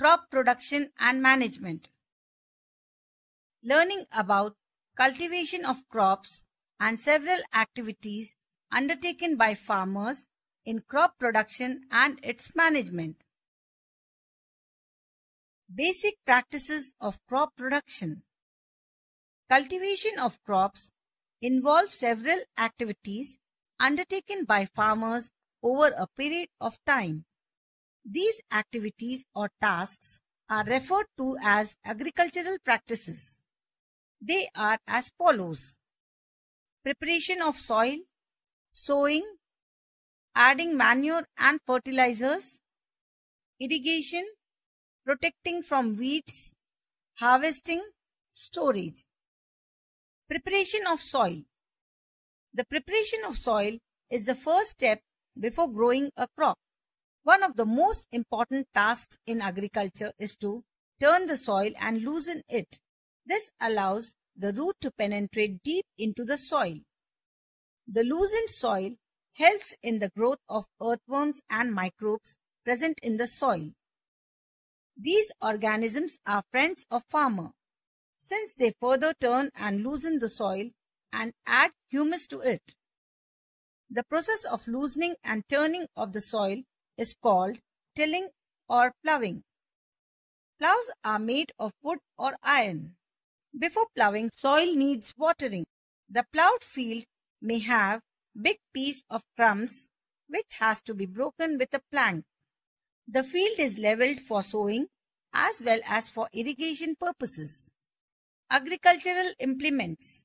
crop production and management. Learning about cultivation of crops and several activities undertaken by farmers in crop production and its management. Basic practices of crop production. Cultivation of crops involves several activities undertaken by farmers over a period of time. These activities or tasks are referred to as agricultural practices. They are as follows. Preparation of soil, sowing, adding manure and fertilizers, irrigation, protecting from weeds, harvesting, storage. Preparation of soil. The preparation of soil is the first step before growing a crop. One of the most important tasks in agriculture is to turn the soil and loosen it. This allows the root to penetrate deep into the soil. The loosened soil helps in the growth of earthworms and microbes present in the soil. These organisms are friends of farmer since they further turn and loosen the soil and add humus to it. The process of loosening and turning of the soil is called tilling or ploughing. Ploughs are made of wood or iron. Before ploughing, soil needs watering. The ploughed field may have big piece of crumbs which has to be broken with a plank. The field is leveled for sowing as well as for irrigation purposes. Agricultural implements.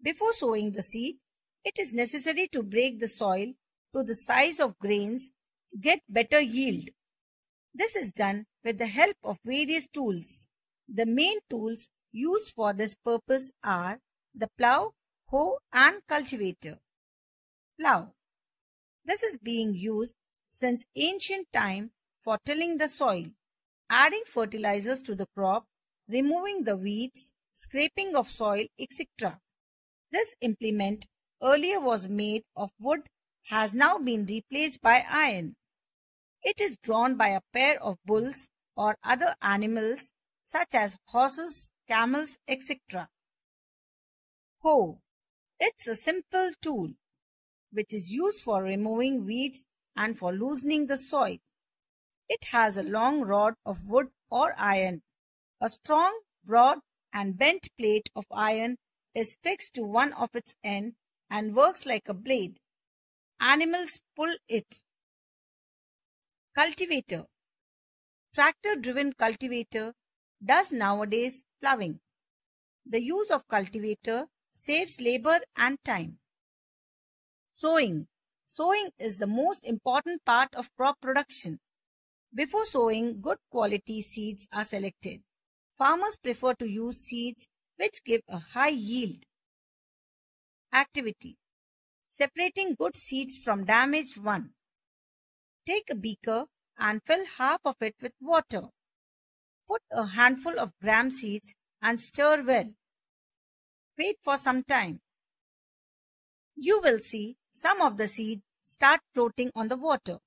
Before sowing the seed, it is necessary to break the soil to the size of grains get better yield. This is done with the help of various tools. The main tools used for this purpose are the plough, hoe and cultivator. Plough. This is being used since ancient time for tilling the soil, adding fertilizers to the crop, removing the weeds, scraping of soil, etc. This implement earlier was made of wood has now been replaced by iron. It is drawn by a pair of bulls or other animals such as horses, camels, etc. Hoe. It's a simple tool which is used for removing weeds and for loosening the soil. It has a long rod of wood or iron. A strong, broad and bent plate of iron is fixed to one of its ends and works like a blade. Animals pull it. Cultivator. Tractor-driven cultivator does nowadays ploughing. The use of cultivator saves labor and time. Sowing. Sowing is the most important part of crop production. Before sowing, good quality seeds are selected. Farmers prefer to use seeds which give a high yield. Activity Separating good seeds from damaged one. Take a beaker and fill half of it with water. Put a handful of gram seeds and stir well. Wait for some time. You will see some of the seeds start floating on the water.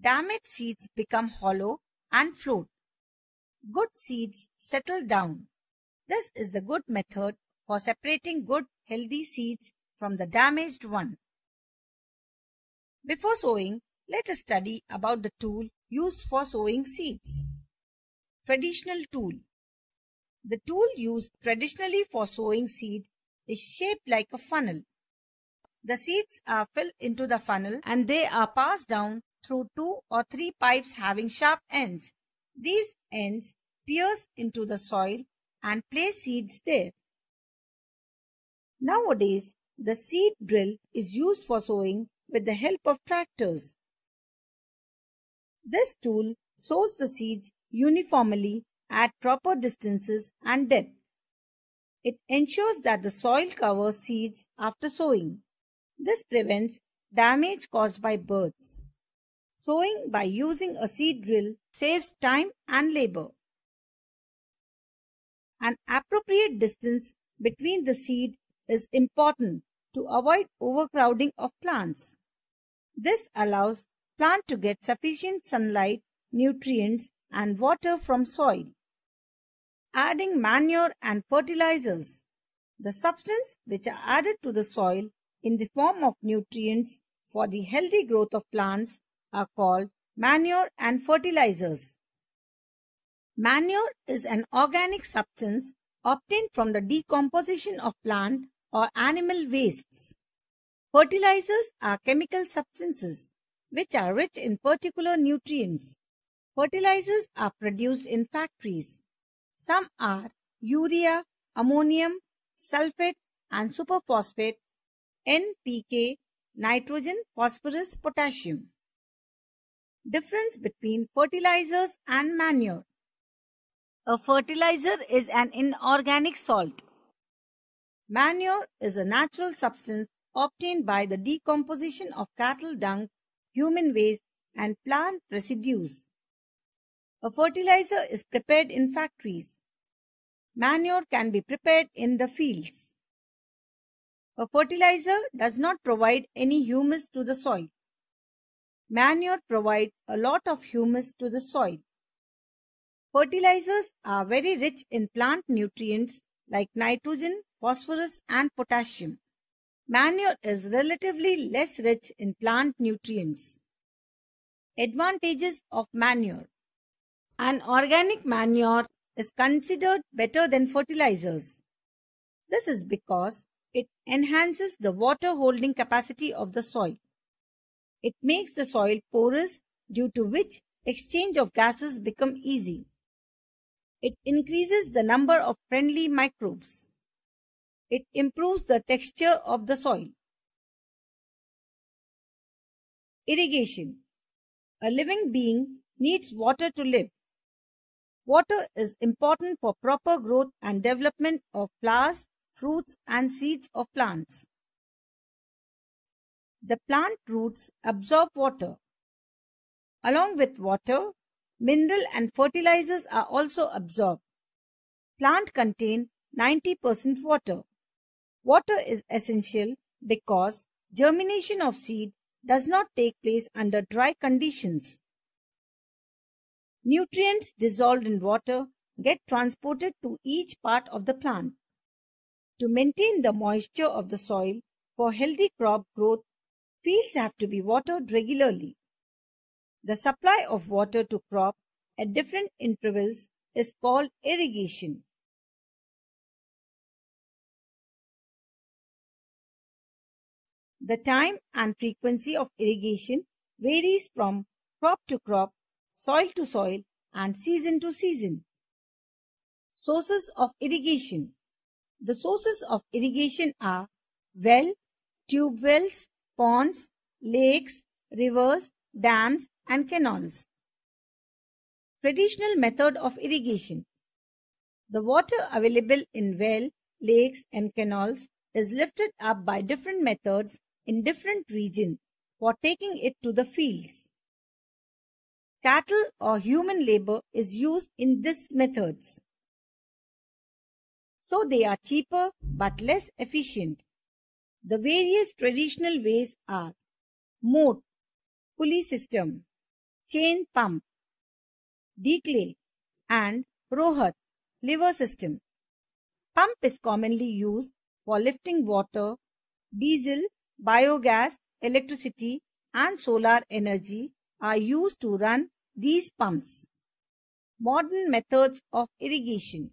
Damaged seeds become hollow and float. Good seeds settle down. This is the good method for separating good healthy seeds from the damaged one. Before sowing, let us study about the tool used for sowing seeds. Traditional tool. The tool used traditionally for sowing seed is shaped like a funnel. The seeds are filled into the funnel and they are passed down through two or three pipes having sharp ends. These ends pierce into the soil and place seeds there. Nowadays, the seed drill is used for sowing with the help of tractors. This tool sows the seeds uniformly at proper distances and depth. It ensures that the soil covers seeds after sowing. This prevents damage caused by birds. Sowing by using a seed drill saves time and labor. An appropriate distance between the seed is important to avoid overcrowding of plants. This allows plant to get sufficient sunlight, nutrients and water from soil. Adding manure and fertilizers. The substance which are added to the soil in the form of nutrients for the healthy growth of plants are called manure and fertilizers. Manure is an organic substance obtained from the decomposition of plant or animal wastes. Fertilizers are chemical substances which are rich in particular nutrients. Fertilizers are produced in factories. Some are urea, ammonium, sulfate and superphosphate, NPK, nitrogen, phosphorus, potassium. Difference between fertilizers and manure. A fertilizer is an inorganic salt. Manure is a natural substance obtained by the decomposition of cattle dung, human waste, and plant residues. A fertilizer is prepared in factories. Manure can be prepared in the fields. A fertilizer does not provide any humus to the soil. Manure provides a lot of humus to the soil. Fertilizers are very rich in plant nutrients like nitrogen, phosphorus and potassium. Manure is relatively less rich in plant nutrients. Advantages of manure An organic manure is considered better than fertilizers. This is because it enhances the water holding capacity of the soil. It makes the soil porous due to which exchange of gases become easy. It increases the number of friendly microbes. It improves the texture of the soil. Irrigation. A living being needs water to live. Water is important for proper growth and development of flowers, fruits and seeds of plants. The plant roots absorb water. Along with water, Mineral and fertilizers are also absorbed. Plant contain 90% water. Water is essential because germination of seed does not take place under dry conditions. Nutrients dissolved in water get transported to each part of the plant. To maintain the moisture of the soil for healthy crop growth, fields have to be watered regularly. The supply of water to crop at different intervals is called irrigation. The time and frequency of irrigation varies from crop to crop, soil to soil and season to season. Sources of irrigation. The sources of irrigation are well, tube wells, ponds, lakes, rivers, dams and canals. Traditional method of irrigation. The water available in well, lakes and canals is lifted up by different methods in different regions for taking it to the fields. Cattle or human labor is used in these methods. So they are cheaper but less efficient. The various traditional ways are moat, pulley system, chain pump, dhekli, and rahat lever system. Pump is commonly used for lifting water, diesel, biogas, electricity, and solar energy are used to run these pumps. Modern methods of irrigation.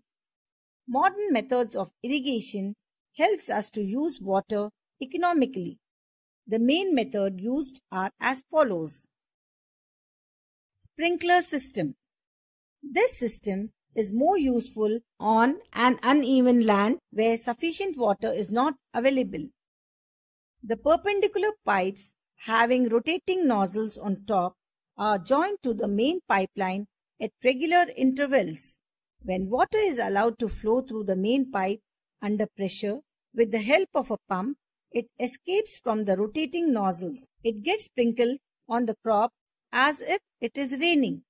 Modern methods of irrigation helps us to use water economically. The main method used are as follows. Sprinkler system. This system is more useful on an uneven land where sufficient water is not available. The perpendicular pipes having rotating nozzles on top are joined to the main pipeline at regular intervals. When water is allowed to flow through the main pipe under pressure with the help of a pump, it escapes from the rotating nozzles. It gets sprinkled on the crop as if it is raining.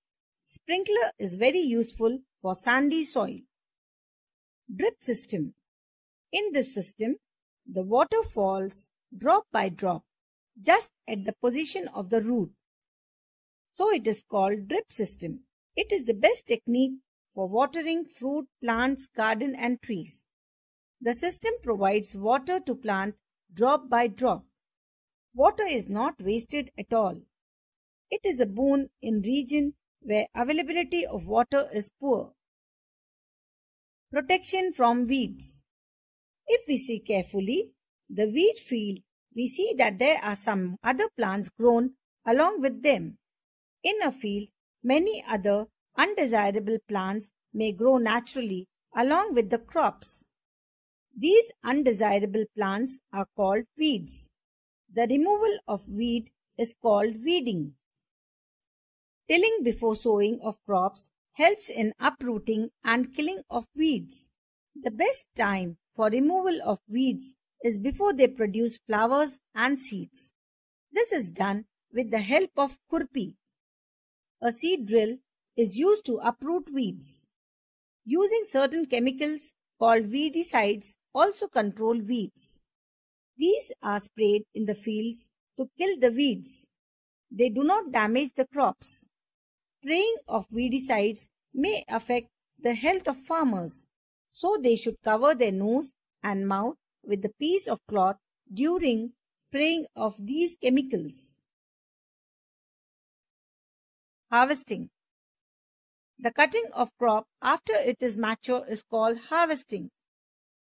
Sprinkler is very useful for sandy soil. Drip system. In this system, the water falls drop by drop just at the position of the root. So it is called drip system. It is the best technique for watering fruit, plants, garden and trees. The system provides water to plant drop by drop. Water is not wasted at all. It is a boon in region where availability of water is poor. Protection from weeds. If we see carefully the wheat field, we see that there are some other plants grown along with them. In a field, many other undesirable plants may grow naturally along with the crops. These undesirable plants are called weeds. The removal of weed is called weeding. Tilling before sowing of crops helps in uprooting and killing of weeds. The best time for removal of weeds is before they produce flowers and seeds. This is done with the help of khurpi. A seed drill is used to uproot weeds. Using certain chemicals called weedicides also control weeds. These are sprayed in the fields to kill the weeds. They do not damage the crops. Spraying of weedicides may affect the health of farmers so they should cover their nose and mouth with a piece of cloth during spraying of these chemicals. Harvesting The cutting of crop after it is mature is called harvesting.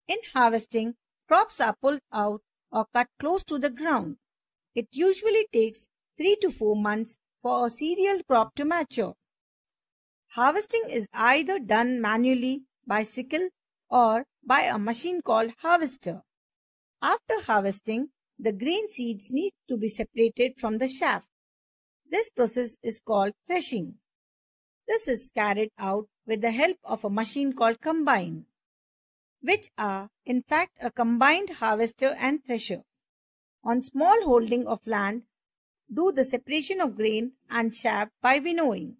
In harvesting, crops are pulled out or cut close to the ground. It usually takes 3 to 4 months for a cereal crop to mature. Harvesting is either done manually by sickle or by a machine called harvester. After harvesting, the grain seeds need to be separated from the chaff. This process is called threshing. This is carried out with the help of a machine called combine, which are in fact a combined harvester and thresher. On small holding of land, do the separation of grain and chaff by winnowing.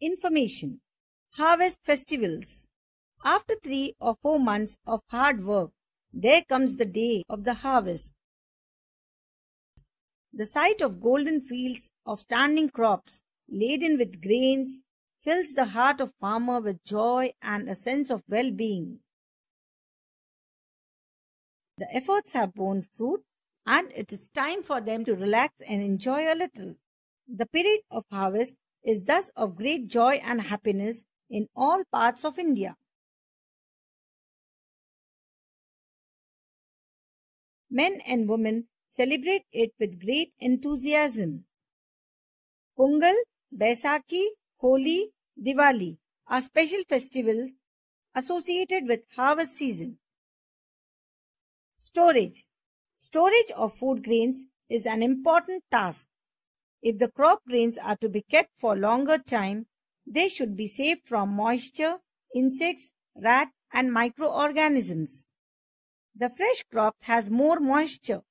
Information Harvest Festivals after three or four months of hard work, there comes the day of the harvest. The sight of golden fields of standing crops laden with grains fills the heart of farmer with joy and a sense of well-being. The efforts have borne fruit and it is time for them to relax and enjoy a little. The period of harvest is thus of great joy and happiness in all parts of India. Men and women celebrate it with great enthusiasm. Pongal, Baisakhi, Holi, Diwali are special festivals associated with harvest season. Storage. Storage of food grains is an important task. If the crop grains are to be kept for longer time, they should be saved from moisture, insects, rat and microorganisms. The fresh crop has more moisture.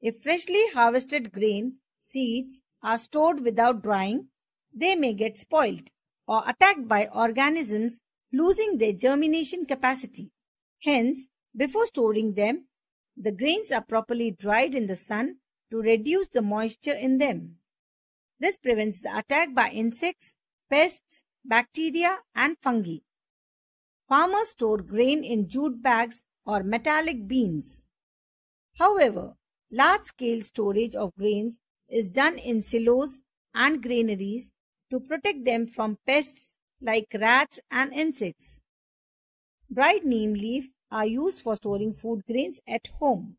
If freshly harvested grain seeds are stored without drying, they may get spoiled or attacked by organisms losing their germination capacity. Hence, before storing them, the grains are properly dried in the sun to reduce the moisture in them. This prevents the attack by insects, pests, bacteria and fungi. Farmers store grain in jute bags or metallic beans. However, large-scale storage of grains is done in silos and granaries to protect them from pests like rats and insects. Dried neem leaves are used for storing food grains at home.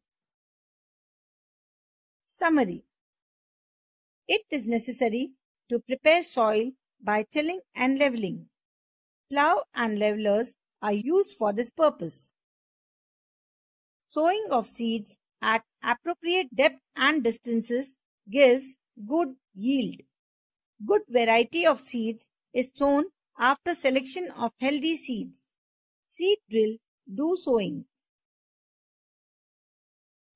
Summary It is necessary to prepare soil by tilling and leveling. Plough and levelers are used for this purpose. Sowing of seeds at appropriate depth and distances gives good yield. Good variety of seeds is sown after selection of healthy seeds. Seed drill do sowing.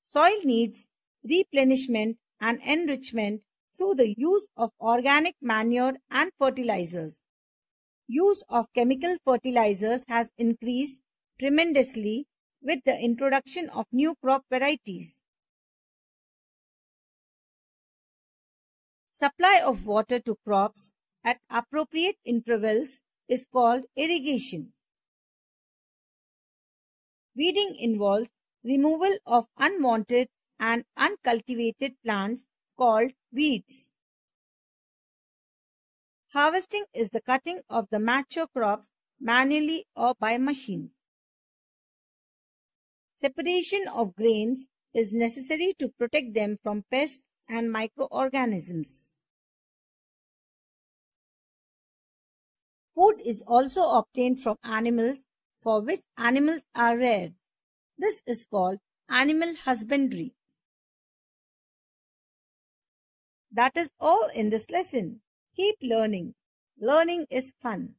Soil needs replenishment and enrichment through the use of organic manure and fertilizers. Use of chemical fertilizers has increased tremendously with the introduction of new crop varieties. Supply of water to crops at appropriate intervals is called irrigation. Weeding involves removal of unwanted and uncultivated plants called weeds. Harvesting is the cutting of the mature crops manually or by machine. Separation of grains is necessary to protect them from pests and microorganisms. Food is also obtained from animals for which animals are reared. This is called animal husbandry. That is all in this lesson. Keep learning. Learning is fun.